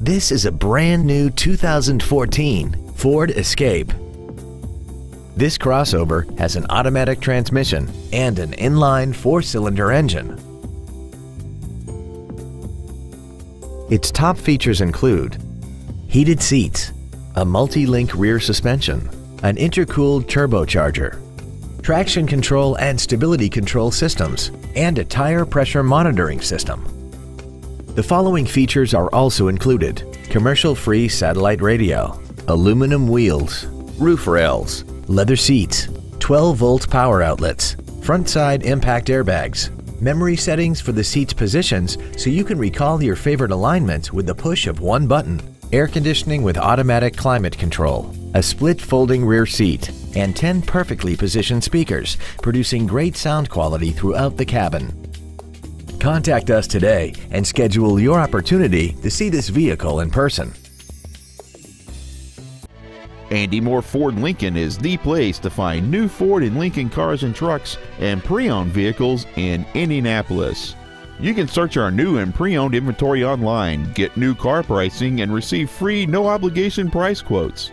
This is a brand new 2014 Ford Escape. This crossover has an automatic transmission and an inline four-cylinder engine. Its top features include heated seats, a multi-link rear suspension, an intercooled turbocharger, traction control and stability control systems, and a tire pressure monitoring system. The following features are also included. Commercial-free satellite radio, aluminum wheels, roof rails, leather seats, 12-volt power outlets, front side impact airbags, memory settings for the seat's positions so you can recall your favorite alignments with the push of one button, air conditioning with automatic climate control, a split folding rear seat, and 10 perfectly positioned speakers, producing great sound quality throughout the cabin. Contact us today and schedule your opportunity to see this vehicle in person. Andy Mohr Ford Lincoln is the place to find new Ford and Lincoln cars and trucks and pre-owned vehicles in Indianapolis. You can search our new and pre-owned inventory online, get new car pricing, and receive free no-obligation price quotes.